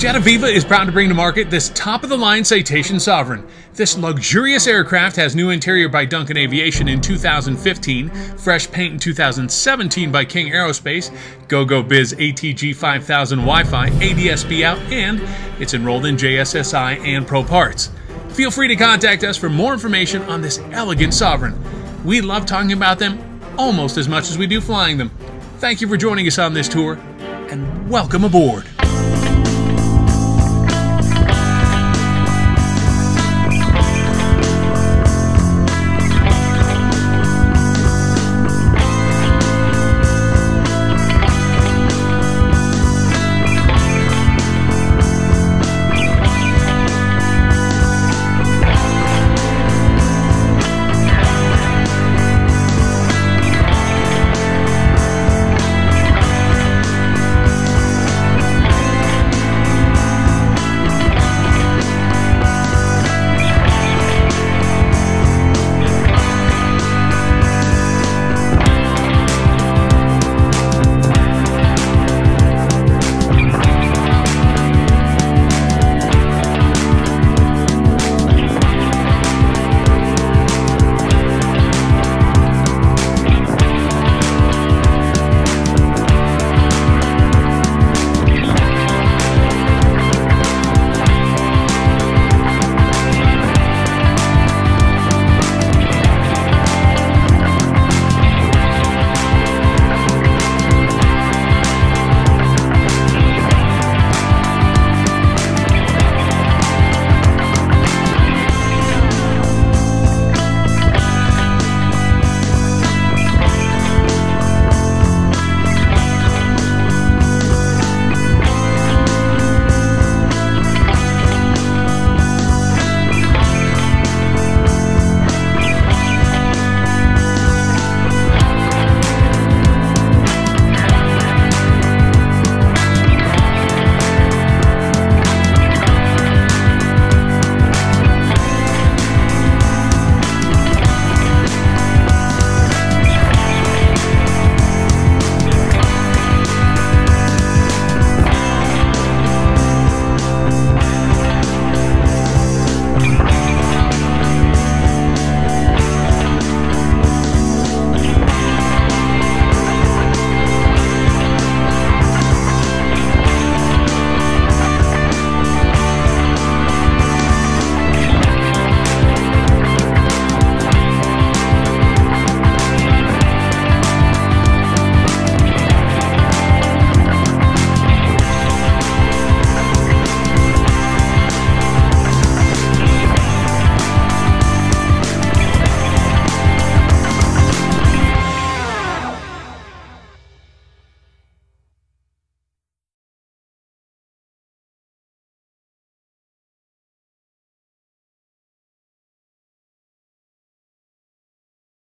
Jetaviva is proud to bring to market this top of the line Citation Sovereign. This luxurious aircraft has new interior by Duncan Aviation in 2015, fresh paint in 2017 by King Aerospace, GoGo Biz ATG 5000 Wi Fi, ADSB out, and it's enrolled in JSSI and Pro Parts. Feel free to contact us for more information on this elegant Sovereign. We love talking about them almost as much as we do flying them. Thank you for joining us on this tour, and welcome aboard.